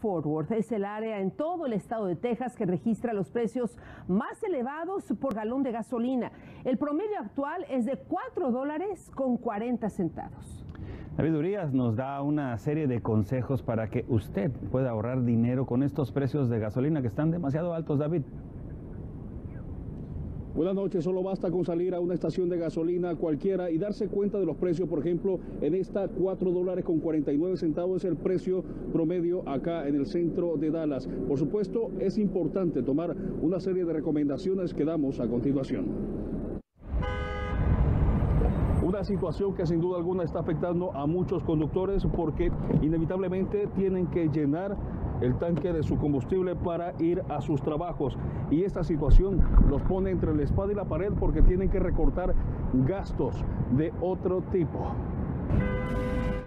Fort es el área en todo el estado de Texas que registra los precios más elevados por galón de gasolina. El promedio actual es de 4 dólares con 40 centavos. David Urias nos da una serie de consejos para que usted pueda ahorrar dinero con estos precios de gasolina que están demasiado altos, David. Buenas noches, solo basta con salir a una estación de gasolina cualquiera y darse cuenta de los precios. Por ejemplo, en esta 4 dólares con 49 centavos es el precio promedio acá en el centro de Dallas. Por supuesto, es importante tomar una serie de recomendaciones que damos a continuación. Una situación que sin duda alguna está afectando a muchos conductores porque inevitablemente tienen que llenar el tanque de su combustible para ir a sus trabajos. Y esta situación los pone entre la espada y la pared porque tienen que recortar gastos de otro tipo.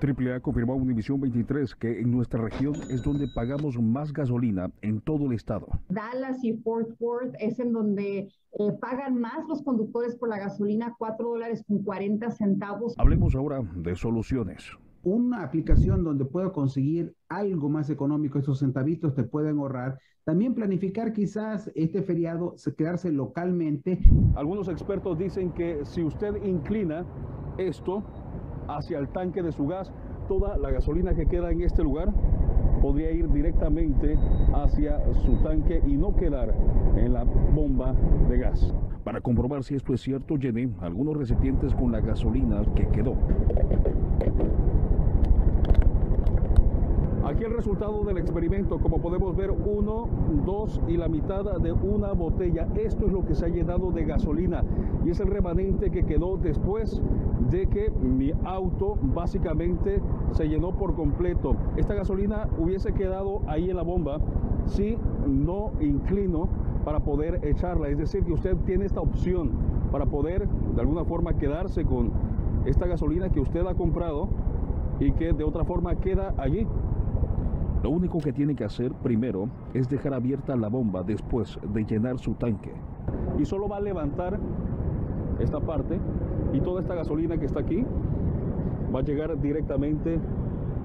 AAA confirmó a Univisión 23 que en nuestra región es donde pagamos más gasolina en todo el estado. Dallas y Fort Worth es en donde eh, pagan más los conductores por la gasolina, 4 dólares con 40 centavos. Hablemos ahora de soluciones una aplicación donde puedo conseguir algo más económico, esos centavitos te pueden ahorrar. También planificar quizás este feriado, quedarse localmente. Algunos expertos dicen que si usted inclina esto hacia el tanque de su gas, toda la gasolina que queda en este lugar podría ir directamente hacia su tanque y no quedar en la bomba de gas. Para comprobar si esto es cierto, llené algunos recipientes con la gasolina que quedó. Aquí el resultado del experimento, como podemos ver, uno, dos y la mitad de una botella. Esto es lo que se ha llenado de gasolina y es el remanente que quedó después de que mi auto básicamente se llenó por completo. Esta gasolina hubiese quedado ahí en la bomba si no inclino para poder echarla. Es decir, que usted tiene esta opción para poder de alguna forma quedarse con esta gasolina que usted ha comprado y que de otra forma queda allí lo único que tiene que hacer primero es dejar abierta la bomba después de llenar su tanque. Y solo va a levantar esta parte y toda esta gasolina que está aquí va a llegar directamente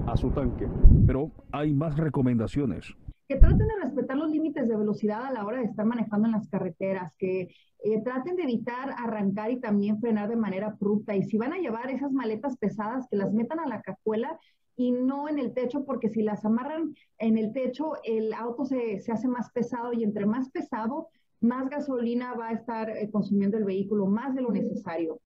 a su tanque. Pero hay más recomendaciones. Que traten de respetar los límites de velocidad a la hora de estar manejando en las carreteras, que eh, traten de evitar arrancar y también frenar de manera abrupta. Y si van a llevar esas maletas pesadas, que las metan a la cajuela y no en el techo, porque si las amarran en el techo, el auto se, se hace más pesado y entre más pesado, más gasolina va a estar eh, consumiendo el vehículo, más de lo necesario.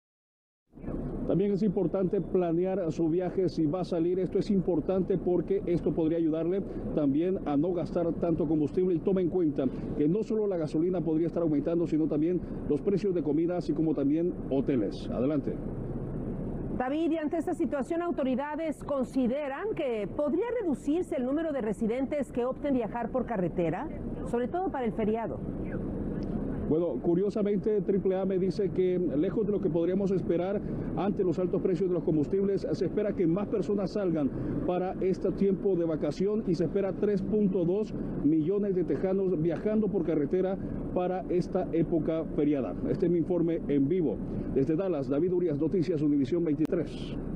También es importante planear su viaje si va a salir. Esto es importante porque esto podría ayudarle también a no gastar tanto combustible y toma en cuenta que no solo la gasolina podría estar aumentando, sino también los precios de comida, así como también hoteles. Adelante. David, y ante esta situación, autoridades consideran que podría reducirse el número de residentes que opten viajar por carretera, sobre todo para el feriado. Bueno, curiosamente AAA me dice que lejos de lo que podríamos esperar ante los altos precios de los combustibles, se espera que más personas salgan para este tiempo de vacación y se espera 3.2 millones de tejanos viajando por carretera para esta época feriada. Este es mi informe en vivo. Desde Dallas, David Urias, Noticias Univisión 23.